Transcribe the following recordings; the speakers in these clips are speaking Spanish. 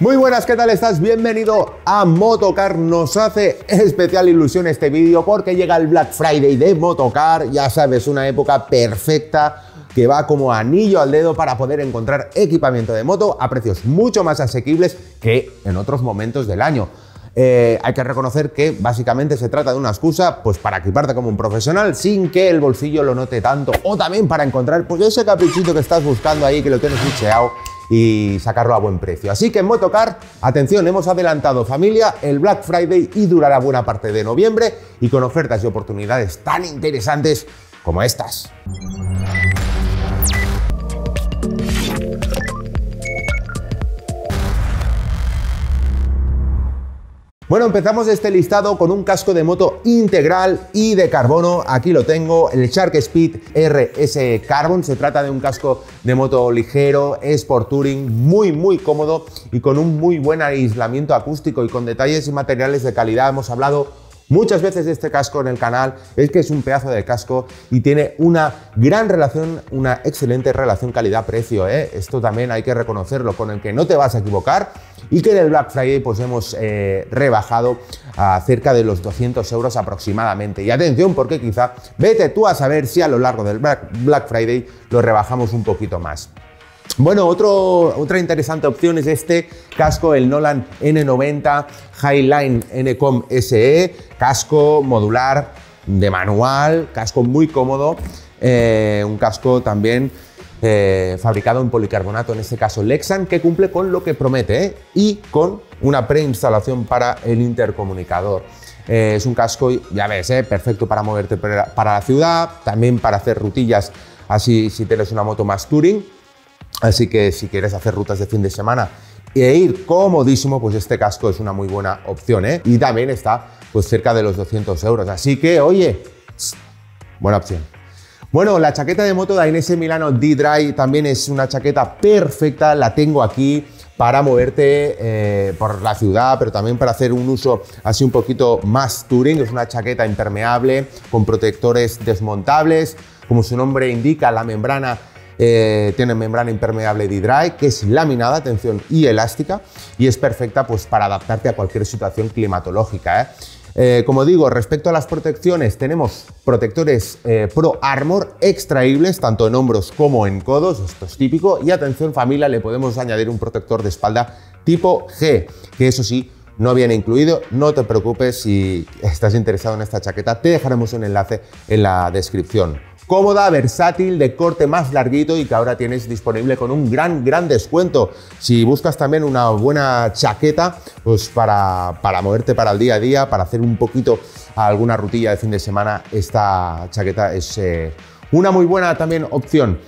Muy buenas, ¿qué tal estás? Bienvenido a Motocar. Nos hace especial ilusión este vídeo porque llega el Black Friday de Motocar. Ya sabes, una época perfecta que va como anillo al dedo para poder encontrar equipamiento de moto a precios mucho más asequibles que en otros momentos del año. Eh, hay que reconocer que básicamente se trata de una excusa pues para equiparte como un profesional sin que el bolsillo lo note tanto o también para encontrar pues ese caprichito que estás buscando ahí que lo tienes bucheado y sacarlo a buen precio. Así que en Motocar, atención, hemos adelantado familia el Black Friday y durará buena parte de noviembre y con ofertas y oportunidades tan interesantes como estas. Bueno, empezamos este listado con un casco de moto integral y de carbono. Aquí lo tengo, el Shark Speed RS Carbon. Se trata de un casco de moto ligero, Sport Touring, muy, muy cómodo y con un muy buen aislamiento acústico y con detalles y materiales de calidad. Hemos hablado muchas veces este casco en el canal, es que es un pedazo de casco y tiene una gran relación, una excelente relación calidad-precio. ¿eh? Esto también hay que reconocerlo, con el que no te vas a equivocar y que del Black Friday pues hemos eh, rebajado a cerca de los 200 euros aproximadamente. Y atención porque quizá vete tú a saber si a lo largo del Black Friday lo rebajamos un poquito más. Bueno, otra interesante opción es este casco, el Nolan N90 Highline Ncom SE, casco modular de manual, casco muy cómodo, eh, un casco también eh, fabricado en policarbonato, en este caso Lexan, que cumple con lo que promete ¿eh? y con una preinstalación para el intercomunicador. es un casco, ya ves, perfecto para moverte para la ciudad, también para hacer rutillas, así si tienes una moto más touring Así que si quieres hacer rutas de fin de semana e ir comodísimo, pues este casco es una muy buena opción. ¿eh? Y también está pues cerca de los 200 euros. Así que, oye, buena opción. Bueno, la chaqueta de moto de Inese Milano D-Dry también es una chaqueta perfecta, la tengo aquí para moverte eh, por la ciudad, pero también para hacer un uso así un poquito más touring. Es una chaqueta impermeable con protectores desmontables. Como su nombre indica, la membrana eh, tiene membrana impermeable de dry que es laminada, atención, y elástica y es perfecta pues, para adaptarte a cualquier situación climatológica. ¿eh? Eh, como digo, respecto a las protecciones, tenemos protectores Pro Armor extraíbles tanto en hombros como en codos, esto es típico, y atención familia, le podemos añadir un protector de espalda tipo G, que eso sí, no viene incluido, no te preocupes si estás interesado en esta chaqueta, te dejaremos un enlace en la descripción cómoda, versátil, de corte más larguito y que ahora tienes disponible con un gran, gran descuento. Si buscas también una buena chaqueta, pues para, para moverte para el día a día, para hacer un poquito alguna rutilla de fin de semana, esta chaqueta es eh, una muy buena también opción.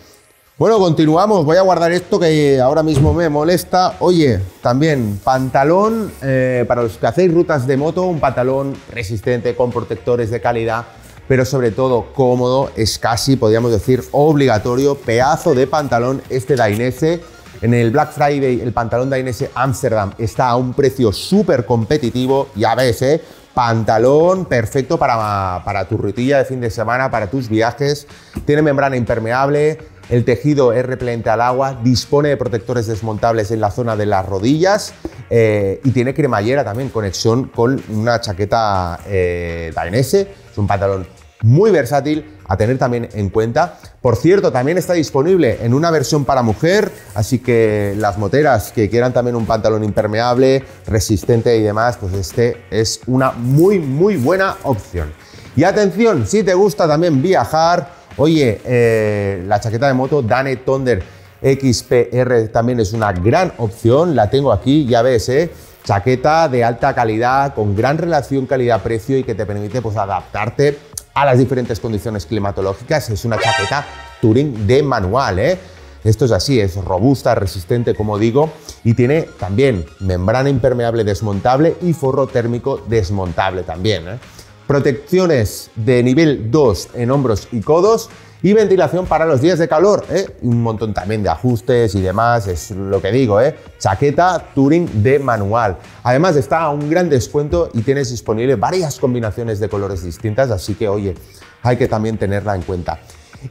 Bueno, continuamos. Voy a guardar esto que ahora mismo me molesta. Oye, también pantalón eh, para los que hacéis rutas de moto, un pantalón resistente con protectores de calidad pero sobre todo cómodo, es casi, podríamos decir, obligatorio, pedazo de pantalón este Dainese. En el Black Friday el pantalón Dainese Amsterdam está a un precio súper competitivo, ya ves, ¿eh? Pantalón perfecto para, para tu rutilla de fin de semana, para tus viajes. Tiene membrana impermeable, el tejido es repelente al agua, dispone de protectores desmontables en la zona de las rodillas eh, y tiene cremallera también, conexión con una chaqueta eh. Es un pantalón muy versátil a tener también en cuenta. Por cierto, también está disponible en una versión para mujer, así que las moteras que quieran también un pantalón impermeable, resistente y demás, pues este es una muy, muy buena opción. Y atención, si te gusta también viajar, oye, eh, la chaqueta de moto Dane Thunder XPR también es una gran opción, la tengo aquí, ya ves, ¿eh? chaqueta de alta calidad, con gran relación calidad-precio y que te permite pues, adaptarte a las diferentes condiciones climatológicas. Es una chaqueta Touring de manual, ¿eh? Esto es así, es robusta, resistente, como digo, y tiene también membrana impermeable desmontable y forro térmico desmontable también. ¿eh? Protecciones de nivel 2 en hombros y codos y ventilación para los días de calor. ¿eh? Un montón también de ajustes y demás, es lo que digo, ¿eh? chaqueta Touring de manual. Además está a un gran descuento y tienes disponible varias combinaciones de colores distintas, así que oye, hay que también tenerla en cuenta.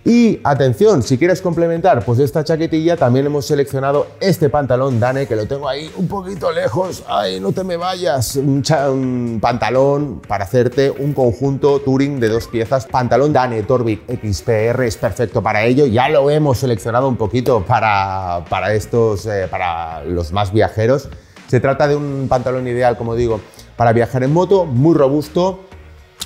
Y atención, si quieres complementar pues esta chaquetilla, también hemos seleccionado este pantalón Dane, que lo tengo ahí un poquito lejos. Ay, no te me vayas. Un, pantalón para hacerte un conjunto Touring de dos piezas. Pantalón Dane Torvik XPR es perfecto para ello. Ya lo hemos seleccionado un poquito para, para estos, eh, para los más viajeros. Se trata de un pantalón ideal, como digo, para viajar en moto, muy robusto,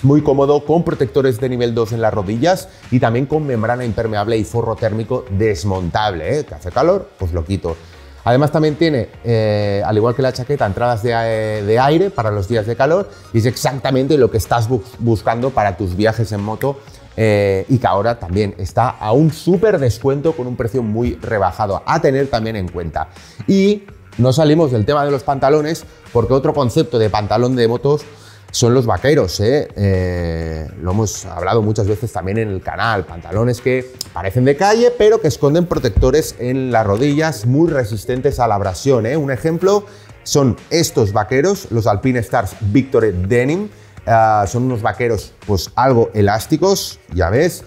muy cómodo, con protectores de nivel 2 en las rodillas y también con membrana impermeable y forro térmico desmontable. ¿eh? Que hace calor, pues lo quito. Además también tiene, eh, al igual que la chaqueta, entradas de, de, aire para los días de calor y es exactamente lo que estás buscando para tus viajes en moto eh, y que ahora también está a un súper descuento con un precio muy rebajado a tener también en cuenta. Y no salimos del tema de los pantalones porque otro concepto de pantalón de motos son los vaqueros. ¿eh? ¿eh? lo hemos hablado muchas veces también en el canal. Pantalones que parecen de calle, pero que esconden protectores en las rodillas muy resistentes a la abrasión. ¿eh? Un ejemplo son estos vaqueros, los Alpine Stars Victory Denim. Ah, son unos vaqueros pues algo elásticos, ya ves,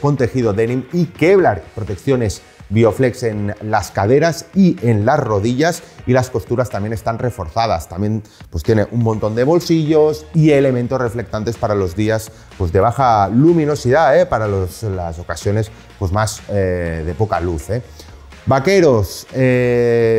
con tejido denim y Kevlar, protecciones Bioflex en las caderas y en las rodillas y las costuras también están reforzadas. También pues tiene un montón de bolsillos y elementos reflectantes para los días pues, de baja luminosidad, ¿eh? para las ocasiones pues, más eh, de poca luz. ¿eh? Vaqueros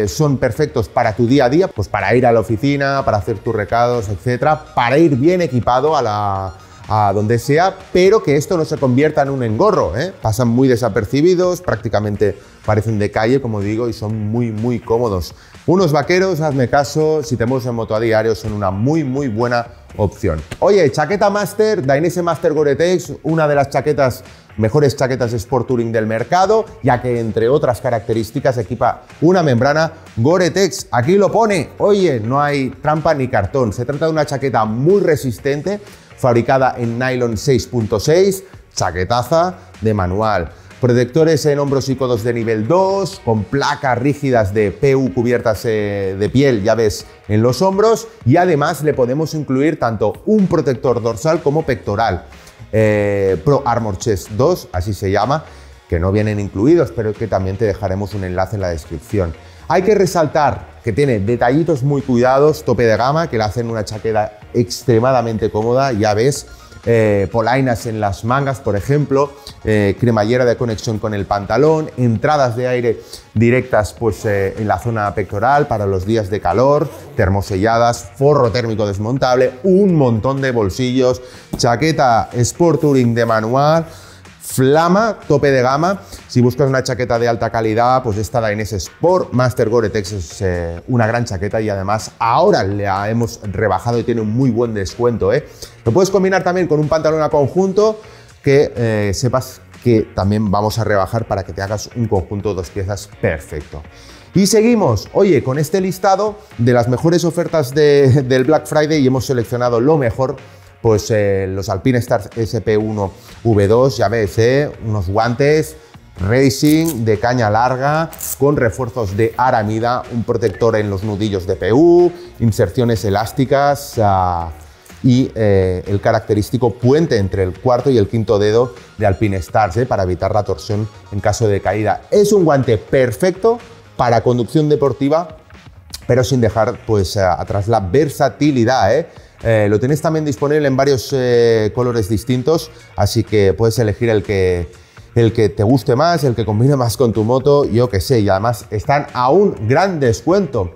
son perfectos para tu día a día, pues para ir a la oficina, para hacer tus recados, etcétera, para ir bien equipado a la a donde sea, pero que esto no se convierta en un engorro. ¿eh? Pasan muy desapercibidos, prácticamente parecen de calle, como digo, y son muy, muy cómodos. Unos vaqueros, hazme caso, si te mueves en moto a diario, son una muy, muy buena opción. Oye, chaqueta Master, Dainese Master Gore-Tex, una de las chaquetas mejores chaquetas Sport Touring del mercado, ya que entre otras características equipa una membrana Gore-Tex. Aquí lo pone, oye, no hay trampa ni cartón. Se trata de una chaqueta muy resistente fabricada en nylon 6.6, chaquetaza de manual. Protectores en hombros y codos de nivel 2, con placas rígidas de PU cubiertas eh, de piel, ya ves, en los hombros. Y además le podemos incluir tanto un protector dorsal como pectoral. Eh, Pro Armor Chest 2, así se llama, que no vienen incluidos, pero que también te dejaremos un enlace en la descripción. Hay que resaltar que tiene detallitos muy cuidados, tope de gama, que le hacen una chaqueta extremadamente cómoda, ya ves, eh, polainas en las mangas, por ejemplo, eh, cremallera de conexión con el pantalón, entradas de aire directas pues, eh, en la zona pectoral para los días de calor, termoselladas, forro térmico desmontable, un montón de bolsillos, chaqueta Sport Touring de manual, Flama, tope de gama. Si buscas una chaqueta de alta calidad, pues esta Dainese Sport Master Gore-Tex es eh, una gran chaqueta y además ahora la hemos rebajado y tiene un muy buen descuento. ¿eh? Lo puedes combinar también con un pantalón a conjunto que eh, sepas que también vamos a rebajar para que te hagas un conjunto dos piezas perfecto. Y seguimos, oye, con este listado de las mejores ofertas del Black Friday y hemos seleccionado lo mejor pues eh, los Alpine Stars SP1 V2, ya ves, eh, unos guantes racing de caña larga con refuerzos de aramida, un protector en los nudillos de PU, inserciones elásticas ah, y eh, el característico puente entre el cuarto y el quinto dedo de Alpine Stars para evitar la torsión en caso de caída. Es un guante perfecto para conducción deportiva, pero sin dejar pues atrás la versatilidad. Eh, lo tienes también disponible en varios eh, colores distintos, así que puedes elegir el que, el que te guste más, el que combine más con tu moto, yo que sé, y además están a un gran descuento.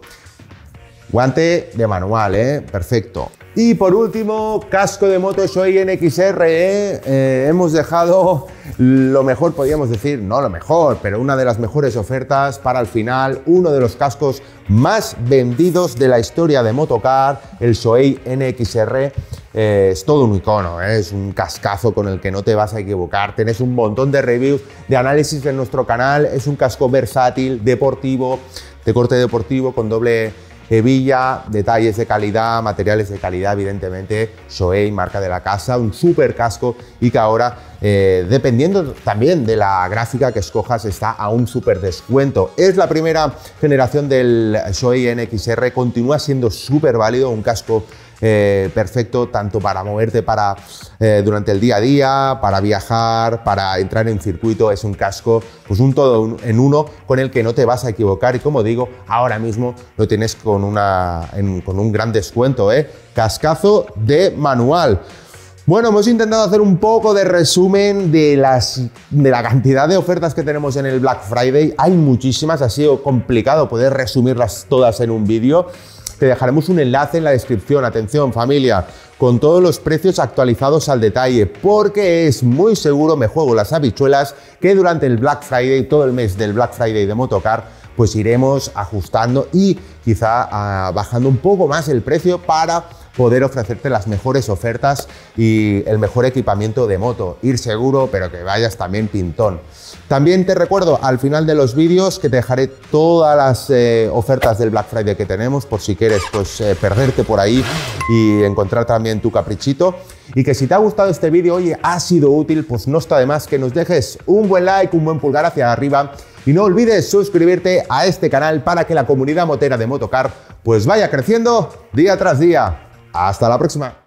Guante de manual, ¿eh? Perfecto. Y por último, casco de moto Shoei NXR. ¿eh? Eh, hemos dejado lo mejor, podríamos decir, no lo mejor, pero una de las mejores ofertas para el final, uno de los cascos más vendidos de la historia de Motocar, el Shoei NXR. Eh, es todo un icono, es un cascazo con el que no te vas a equivocar. Tenés un montón de reviews, de análisis en nuestro canal. Es un casco versátil, deportivo, de corte deportivo, con doble hebilla, detalles de calidad, materiales de calidad, evidentemente, Shoei, marca de la casa, un super casco y que ahora eh, dependiendo también de la gráfica que escojas, está a un súper descuento. Es la primera generación del Shoei NXR, continúa siendo súper válido, un casco eh, perfecto tanto para moverte para, eh, durante el día a día, para viajar, para entrar en circuito. Es un casco, pues un todo en uno con el que no te vas a equivocar. Y como digo, ahora mismo lo tienes con, una, con un gran descuento. ¿eh? Cascazo de manual. Bueno, hemos intentado hacer un poco de resumen de, las, de la cantidad de ofertas que tenemos en el Black Friday. Hay muchísimas, ha sido complicado poder resumirlas todas en un vídeo. Te dejaremos un enlace en la descripción, atención familia, con todos los precios actualizados al detalle, porque es muy seguro, me juego las habichuelas, que durante el Black Friday, todo el mes del Black Friday de Motocar, pues iremos ajustando y quizá ah, bajando un poco más el precio para poder ofrecerte las mejores ofertas y el mejor equipamiento de moto. Ir seguro, pero que vayas también pintón. También te recuerdo al final de los vídeos que te dejaré todas las eh, ofertas del Black Friday que tenemos por si quieres pues, eh, perderte por ahí y encontrar también tu caprichito. Y que si te ha gustado este vídeo, oye, ha sido útil, pues no está de más que nos dejes un buen like, un buen pulgar hacia arriba y no olvides suscribirte a este canal para que la comunidad motera de Motocar pues vaya creciendo día tras día. Hasta la próxima.